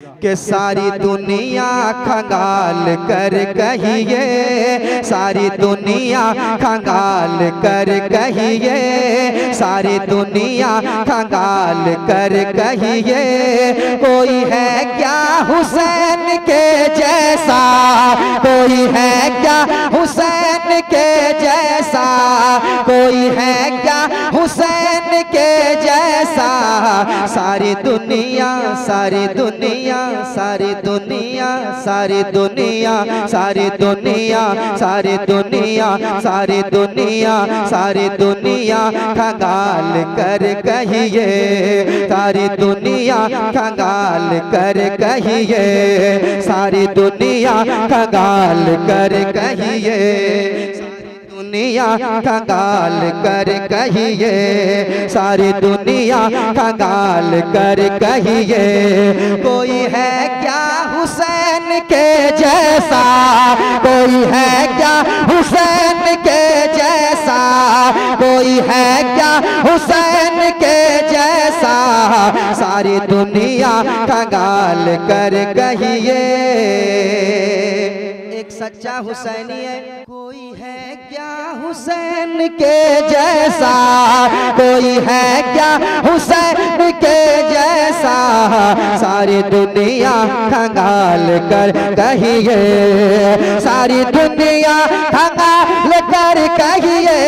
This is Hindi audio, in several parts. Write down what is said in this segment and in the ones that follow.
कि सारी दुनिया खंगाल कर कहिए, सारी दुनिया खंगाल कर कहिए, सारी दुनिया खंगाल कर कहिए, कोई है क्या हुसैन के जैसा, कोई है क्या हुसैन के जैसा, कोई है क्या सारी दुनिया सारी दुनिया सारी दुनिया सारी दुनिया सारी दुनिया सारी दुनिया सारी दुनिया सारी दुनिया खंगाल कर कहिए सारी दुनिया खंगाल कर कहिए सारी दुनिया खंगाल कर कहिए दुनिया खंगाल कर कहिए, सारी दुनिया खंगाल कर कहिए। कोई है क्या हुसैन के जैसा? कोई है क्या हुसैन के जैसा? कोई है क्या हुसैन के जैसा? सारी दुनिया खंगाल कर कहिए। एक सच्चा हुसैनी है, कोई क्या हुसैन के जैसा? कोई है क्या हुसैन के जैसा? सारी दुनिया खंगाल कर कहिए। सारी दुनिया खंगाल कर कहिए।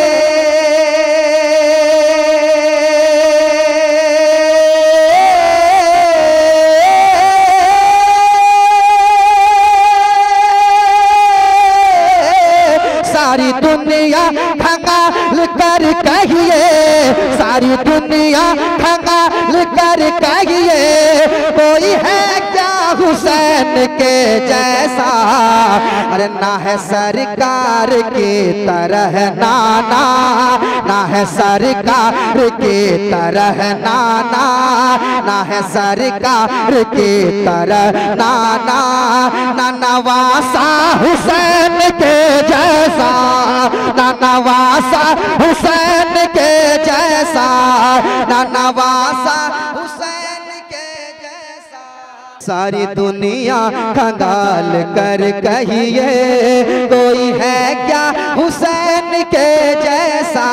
कर कहिए कोई है क्या हुसैन के जैसा? अरे ना है सरकार की तरह नाना, ना है सरकार की तरह नाना, ना है सरकार की तरह नाना, ना नवासा हुसैन के जैसा, ना नवासा हुसैन के जैसा, ना नवासा सारी दुनिया खंगाल कर कहिए कोई है क्या हुसैन के जैसा?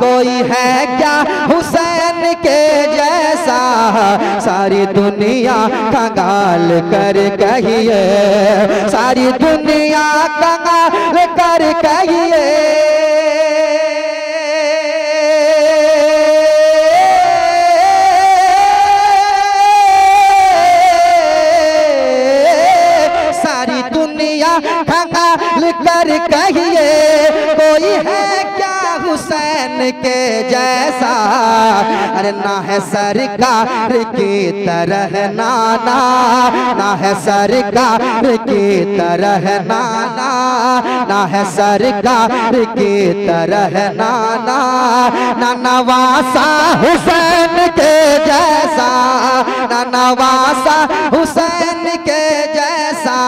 कोई है क्या हुसैन के जैसा? सारी दुनिया खंगाल कर कहिए सारी दुनिया कंगाल कर कहिए। ना है सरकार की तरह नाना, ना है सरकार की तरह नाना, ना है सरकार की तरह नाना, ना नवासा हुसैन के जैसा, ना नवासा हुसैन के जैसा,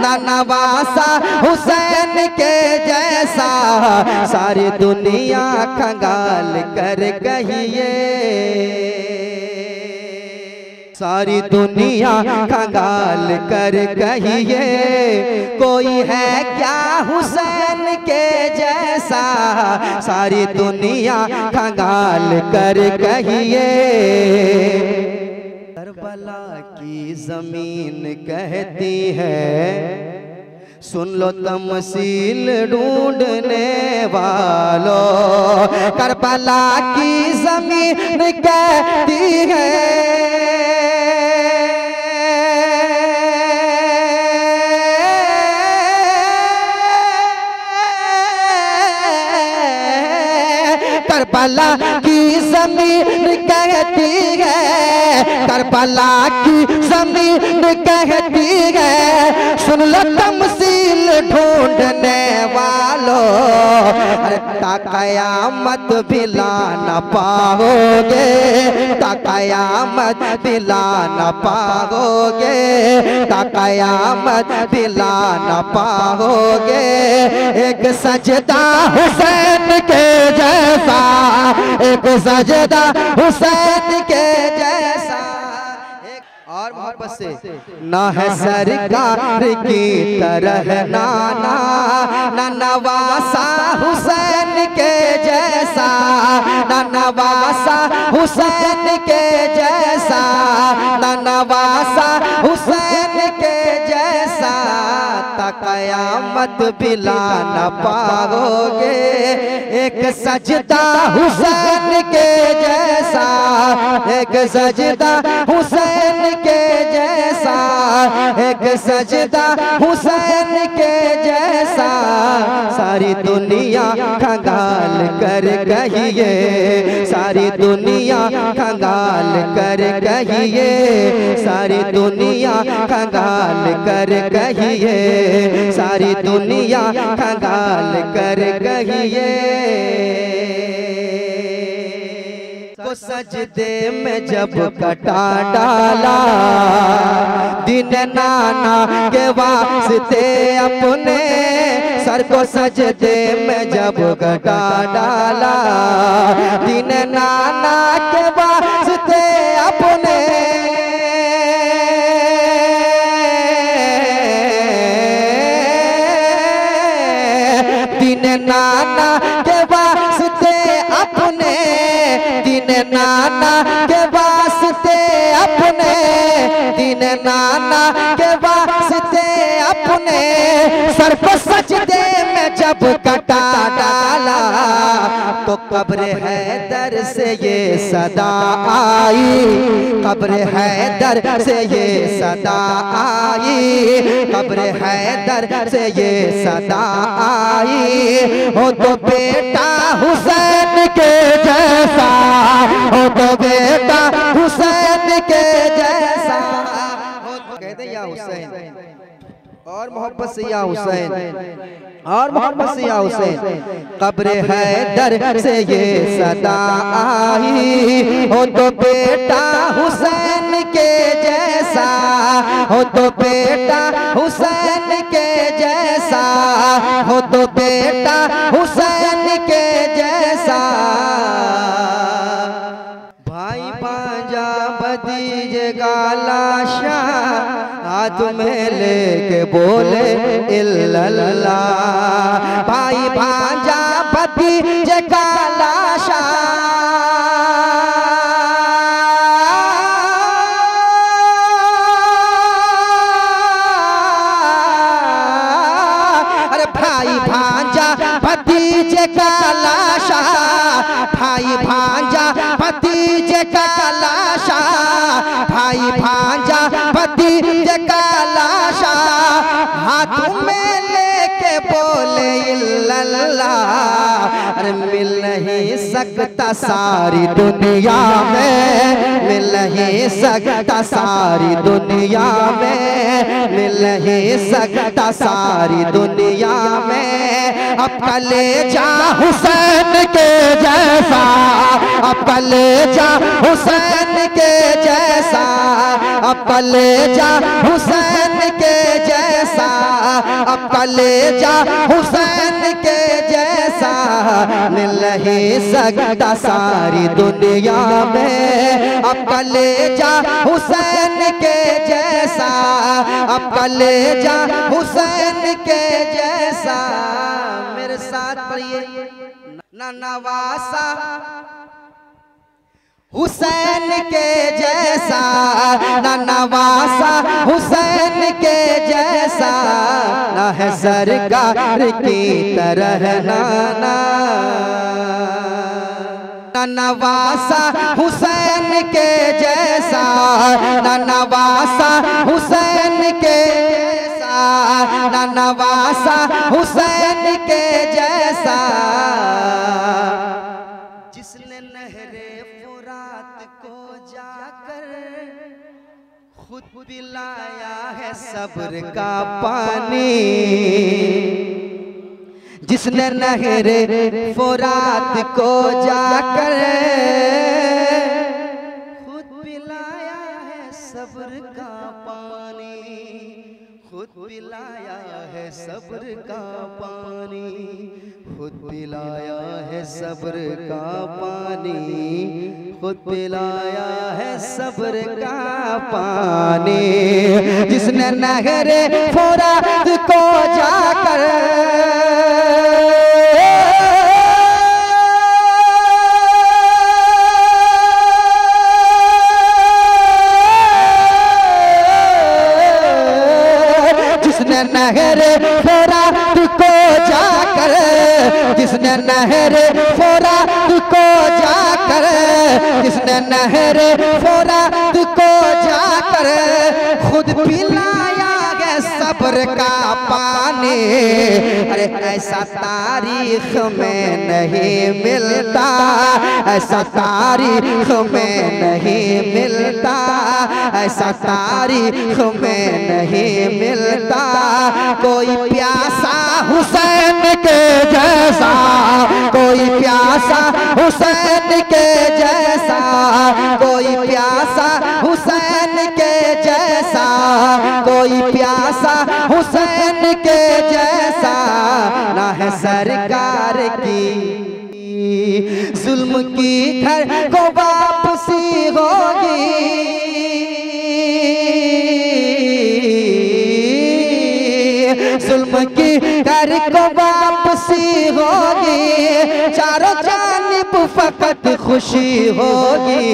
ना नवासा हुसैन के जैसा सारी दुनिया खंगाल कर कहिए सारी दुनिया खंगाल कर कहिए कोई है क्या हुसैन के जैसा? सारी दुनिया खंगाल कर कहिए करबला की ज़मीन कहती है सुन लो तमसील ढूँढने वालों। करबला की ज़मीन कहती है। करबला की ज़मीन कहती है। करबला की ज़मीन कहती है। सुन लो तमसील ढूँढने वालों अरे कयामत भिला न पाओगे कयामत बिला न पाओगे कयामत भिला न पाओगे। एक सजदा हुसैन के जैसा, एक सजदा हुसैन से। ना है सरकार की तरह नाना ना नवासा हुसैन के जैसा ना नवासा हुसैन के जैसा ना नवासा हुसैन के जैसा कयामत बिला न पाओगे। एक सजदा हुसैन के जैसा एक सजदा हुसैन के एक सजदा हुसैन के जैसा सारी दुनिया खंगाल कर कहिए सारी दुनिया खंगाल कर कहिए सारी दुनिया खंगाल कर कहिए सारी दुनिया खंगाल कर कहिए सजदे में जब कटा डाला। दिन नाना के वास्ते अपने सर को सजदे में जब कटा डाला। दिन नाना दिन नाना के वास्ते अपने सर पर सजदे में जब कटा डाला तो कब्र है दर से ये सदा आई। कब्र है दर से ये सदा आई। कब्र है दर से ये सदा आई। हो तो बेटा हुसैन के जैसा हो तो बेटा हुसैन के जैसा कहते या हुसैन और मोहब्बत से या हुसैन। और मोहब्बत से या हुसैन। कब्र है दर से ये सदा आई हो तो बेटा हुसैन के जैसा। हो तो बेटा हुसैन के जैसा। हो तो बेटा हुसैन के जैसा। भाई पांजा बदीजे गाला शाह हाथ में बोले इल्लल्लाह भाई भांजा भतीजे काला अरे मिल नहीं सकता सारी दुनिया में, मिल नहीं सकता सारी दुनिया में, मिल नहीं सकता सारी दुनिया में। अब कले जा हुसैन के जैसा, अब कले जा हुसैन के जैसा, अब कले जा हुसैन के जैसा, अब कले जा हुसैन के मिल नहीं सकता सारी दुनिया में। अब कले जा हुसैन के जैसा, अब कले जा हुसैन के जैसा। मेरे साथ पढ़िए। नवासा हुसैन के जैसा, न नवासा हुसैन है सरकार की तरह नाना। नवासा हुसैन के जैसा। नवासा हुसैन के जैसा। नवासा हुसैन पिलाया है सब्र का पानी। जिसने नहर फुरात को जाकर खुद पिलाया है सब्र का पानी। खुद पिलाया है सब्र का पानी। खुद पिलाया है सब्र का पानी। खुद पिलाया है सब्र का पानी। जिसने नहरे फोरा को जाकर। जिसने नहरे फोरा को जाकर। जिसने नहर फोरा को जिसने नहरे फोरा को जाकर खुद पिलाया है सब्र का पानी। अरे ऐसा तारीख में नहीं मिलता, ऐसा तारीख में नहीं मिलता, ऐसा तारीख में नहीं मिलता। कोई प्यासा हुसैन के जैसा, कोई प्यासा हुसैन के जैसा, कोई प्यासा हुसैन के जैसा, कोई प्यासा हुसैन के जैसा, ना है सरकार की, जुल्म की घर को होगी। चारों जानिब फकत खुशी होगी।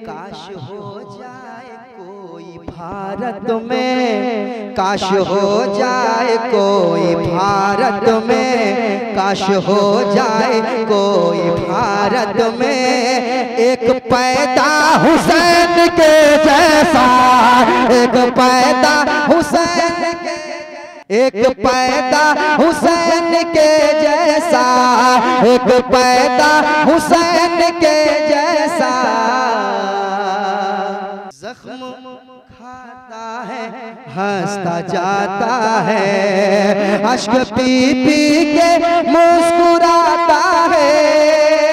काश हो जाए कोई भारत में, काश हो जाए कोई भारत में, काश हो जाए कोई भारत में। एक पैदा हुसैन के जैसा, एक पैदा हुसैन एक पैदा हुसैन के जैसा। एक पैदा हुसैन के जैसा। जख्म खाता है हंसता जाता है अश्क पी पी के मुस्कुराता है।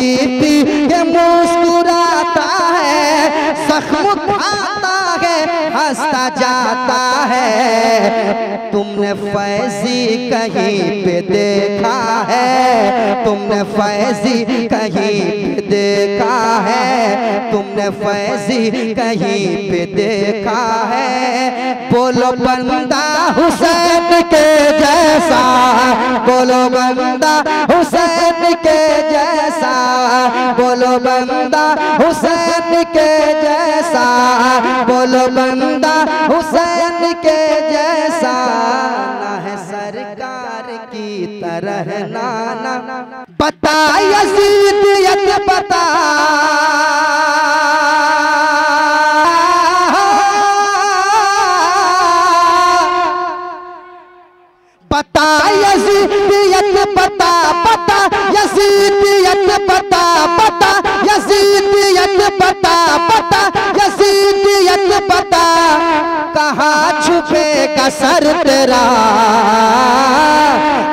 अश्क पी पी के मुस्कुराता है जख्म खाता है, हंसता जाता है। तुमने फैजी कहीं पे देखा है, तुमने फैजी कहीं पे देखा है, तुमने फैजी कहीं पे देखा है। बोलो बंदा हुसैन के जैसा, बोलो बंदा बंदा हुसैन के जैसा, बोलो बंदा हुसैन के जैसा। ना है सरकार की तरह, नाना। बता यजीदियत बता बता यजीदियत पता। पता यजीदियत छुपेगा सर तेरा।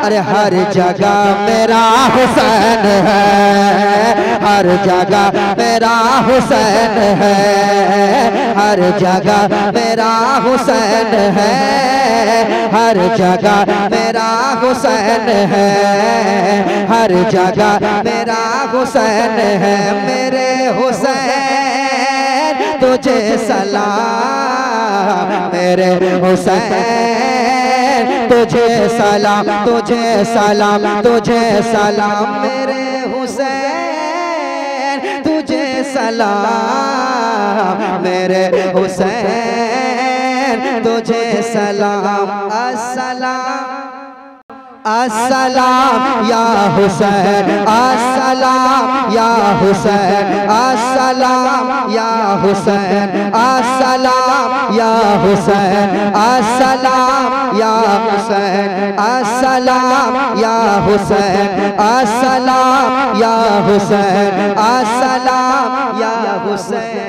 अरे हर जगह मेरा हुसैन है। हर जगह मेरा हुसैन है। हर जगह मेरा हुसैन है। हर जगह मेरा हुसैन है। हर जगह मेरा हुसैन है। मेरे हुसैन तुझे सलाम, मेरे हुसैन, तुझे सलाम तुझे सलाम तुझे सलाम, मेरे हुसैन, तुझे सलाम, मेरे हुसैन, तुझे सलाम, अस्सलाम। अस्सलाम या हुसैन, अस्सलाम या हुसैन, अस्सलाम या हुसैन, अस्सलाम या हुसैन, अस्सलाम या हुसैन, अस्सलाम या हुसैन, अस्सलाम या हुसैन, अस्सलाम या हुसैन।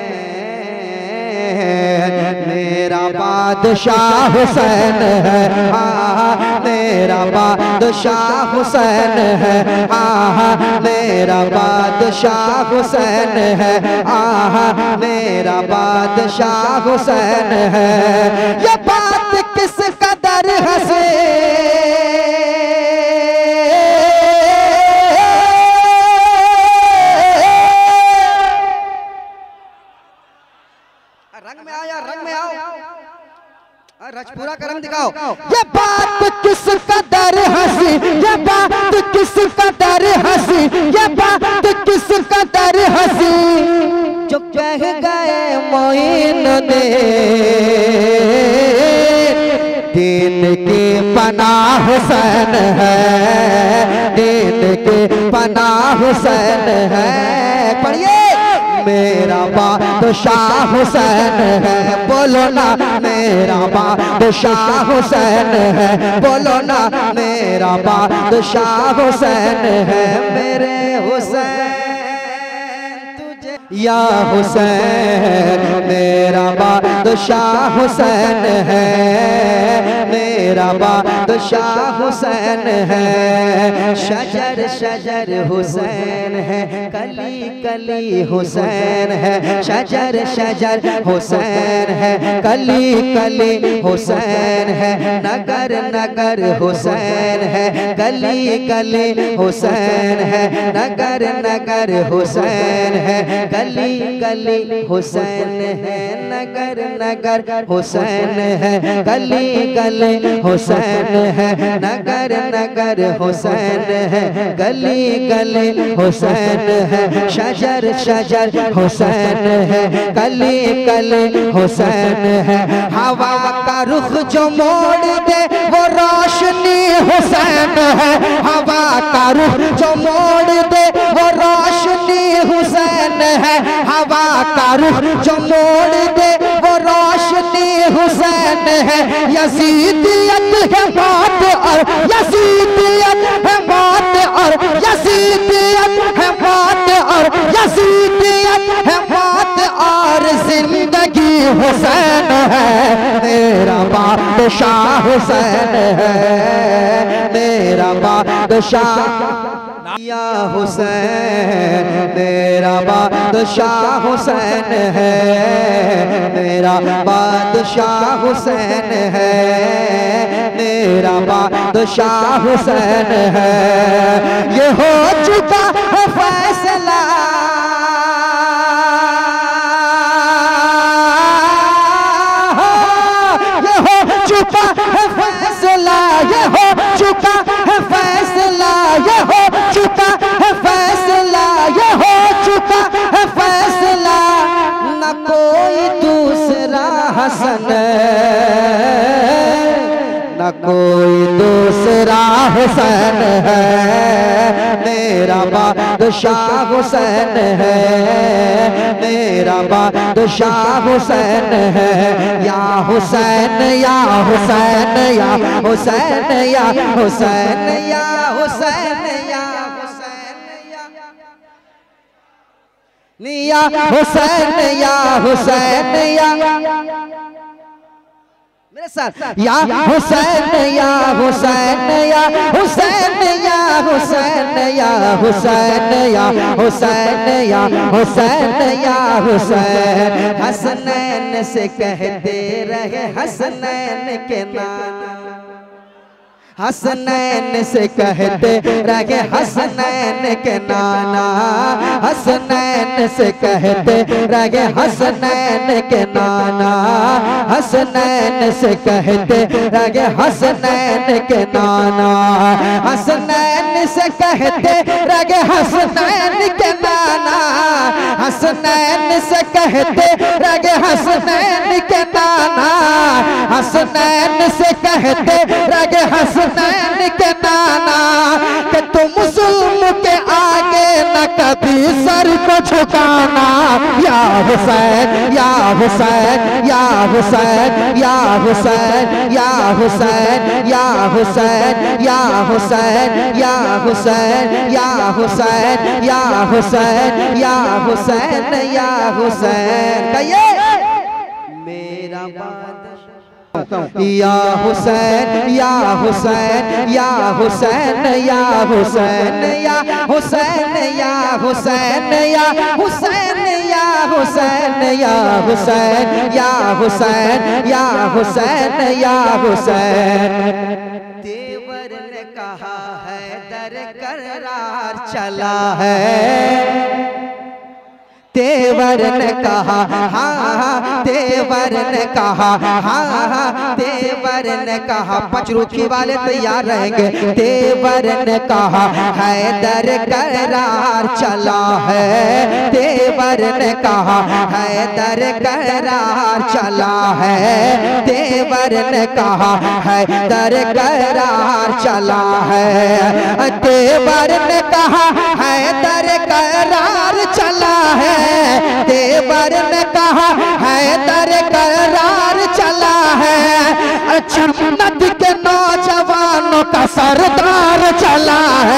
मेरा बादशाह हुसैन है। हाँ मेरा बादशाह हुसैन है। हाँ मेरा बादशाह हुसैन है हाँ मेरा बादशाह हुसैन है। ये बात किस कदर हंसे? रजपुरा का रंग दिखाओ। ये बात किस कदर हँसी। ये बात किस कदर हँसी। ये बात किस कदर हँसी। जो कह गए मोइन दे दीन की पनाह हुसैन है। दीन की पनाह हुसैन है। पढ़िए। मेरा बादशाह हुसैन है, बोलो ना मेरा बा बादशाह हुसैन है, बोलो ना मेरा बादशाह हुसैन है, मेरे हुसैन, तुझे या हुसैन, मेरा बादशाह हुसैन है मेरा बादशाह हुसैन है शजर शजर हुसैन है कली कली हुसैन है शजर शजर हुसैन है कली कली हुसैन है नगर नगर हुसैन है कली कली हुसैन है नगर नगर हुसैन है गली गली हुसैन है नगर नगर हुसैन है गली गली हुसैन है, नगर नगर हुसैन है, गली गली हुसैन है, शजर शजर हुसैन है, गली गली हुसैन है। हवा का रुख जो मोड़ दे, वो रोशनी हुसैन है। हवा का रुख जो मोड़ दे, वो रोशनी हुसैन है। हवा का रुख जो मोड़ दे, वो रोशनी हुसैन है। यजीदियत है मौत और यजीदियत है मौत और यजीदियत है मौत और यजीदियत है मौत और ज़िंदगी हुसैन है। मेरा बादशाह हुसैन है। मेरा बादशाह या हुसैन तेरा बादशाह हुसैन है। मेरा बादशाह हुसैन है। मेरा बादशाह हुसैन है। ये हो चुका हसन न कोई दूसरा हुसैन है। मेरा बादशाह हुसैन है। मेरा बादशाह हुसैन है। या हुसैन या हुसैन या हुसैन या हुसैन या हुसैन या हुसैन या हुसैन, या मेरे साथ। या हुसैन या हुसैन या हुसैन या हुसैन या हुसैन या हुसैन या हुसैन या हुसैन। हसनैन से कहते रहे हसनैन के नाम। हसनैन से कहते, रहे हसनैन के नाना। हसनैन से कहते, रहे हसनैन के नाना। हसनैन से कहते, रहे हसनैन के नाना। हसनैन से कहते, रहे हसनैन के नाना। हसनैन से कहते, रहे हसनैन के नाना। हसनैन से कहते रहे हसन हुसैन के नाना कि तुम जुल्म के आगे न कभी सर को झुकाना या हुसैन या हुसैन या हुसैन या हुसैन या हुसैन या हुसैन या हुसैन या हुसैन या हुसैन या हुसैन या हुसैन या हुसैन कहिए मेरा मेरा या हुसैन या हुसैन या हुसैन या हुसैन या हुसैन या हुसैन या हुसैन या हुसैन या हुसैन या हुसैन या हुसैन या हुसैन देवर ने कहा है दर करार चला है देवर ने कहा हाँ हाँ देवर ने कहा हाँ हाँ देवर ने कहा। पचरुखी वाले तैयार रहेंगे। देवर ने कहा हैदर करार चला है। देवर ने कहा हैदर करार चला है। देवर ने कहा हैदर करार चला है। देवर ने कहा है। देवर ने कहा, है दर करार चला है। अच्छा नदी के नौजवानों का सरदार चला है।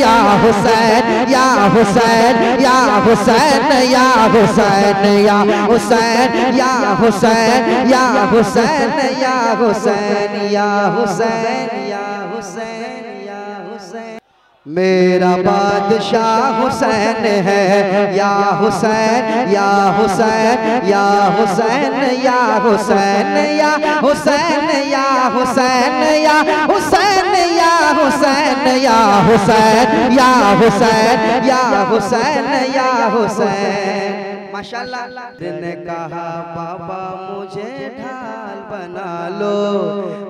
या हुसैन या हुसैन या हुसैन या हुसैन या हुसैन या हुसैन या हुसैन या हुसैन या हुसैन या हुसैन मेरा बादशाह हुसैन है या हुसैन या हुसैन या हुसैन या हुसैन या हुसैन या हुसैन या हुसैन या हुसैन या हुसैन या हुसैन या हुसैन या हुसैन माशाल्लाह। ने कहा बाबा मुझे ढाल बना लो।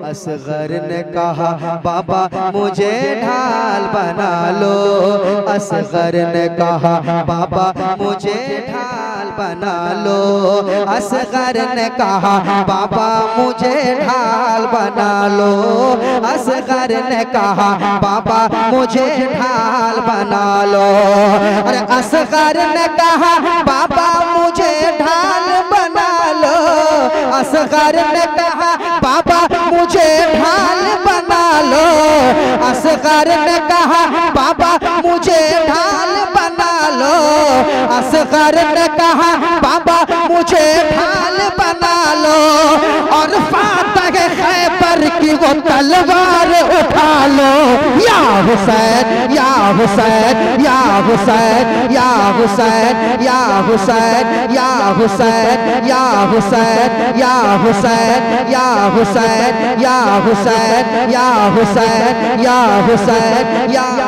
असगर ने कहा बाबा मुझे ढाल बना लो। असगर ने कहा बाबा मुझे ढाल बना लो। असगर ने कहा, बाबा, मुझे ढाल बना लो। असगर ने कहा, बाबा, मुझे ढाल बना लो। अरे असगर ने कहा, बाबा, मुझे ढाल बना लो। असगर ने कहा, बाबा, मुझे ढाल बना लो। असगर ने कहा, बाबा, मुझे ढाल बना लो। असगर ने कहा बाबा मुझे ढाल बना लो और फातह खैबर की वो तलवार उठा लो या हुसैन या हुसैन या हुसैन या हुसैन या हुसैन या हुसैन या हुसैन या हुसैन या हुसैन या हुसैन या हुसैन या हुसैन या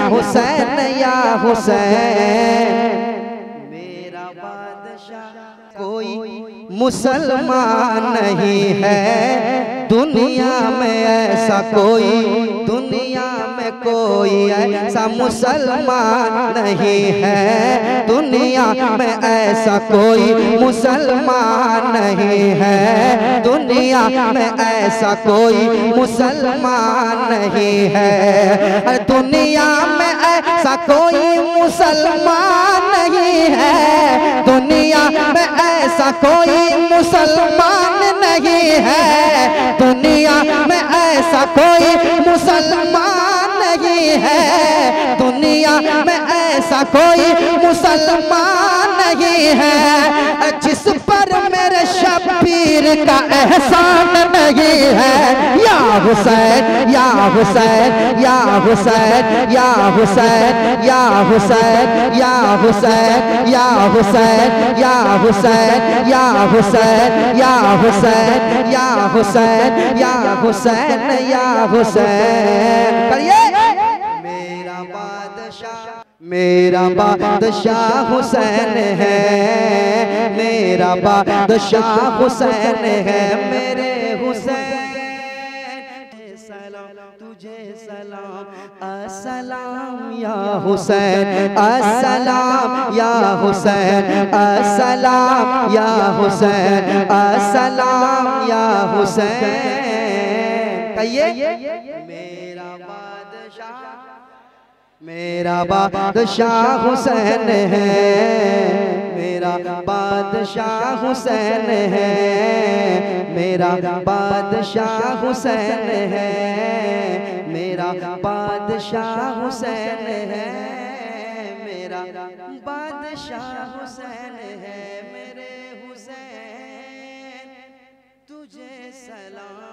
हुसैन या हुसैन। मेरा बादशाह कोई मुसलमान नहीं है। दुनिया में ऐसा कोई दुनिया में कोई ऐसा मुसलमान नहीं है। दुनिया में ऐसा कोई मुसलमान नहीं है। दुनिया में ऐसा कोई मुसलमान नहीं है। दुनिया में ऐसा कोई मुसलमान नहीं है। दुनिया में ऐसा कोई मुसलमान नहीं है। दुनिया में ऐसा कोई मुसलमान नहीं है दुनिया में ऐसा कोई मुसलमान नहीं है जिस पर मेरे शबीर का एहसान नहीं है या हुसैन या हुसैन या हुसैन या हुसैन या हुसैन या हुसैन या हुसैन या हुसैन या हुसैन या हुसैन या हुसैन या हुसैन या हुसैन मेरा बादशाह हुसैन है। मेरा बादशाह हुसैन है। मेरे हुसैन सलाम तुझे सलाम अस्सलाम या हुसैन अस्सलाम या हुसैन अस्सलाम या हुसैन अस्सलाम या हुसैन। कहिए? मेरा बादशाह हुसैन है। मेरा बादशाह हुसैन है। मेरा बादशाह हुसैन है। मेरा बादशाह हुसैन है। मेरा बादशाह हुसैन है। मेरे हुसैन तुझे सलाम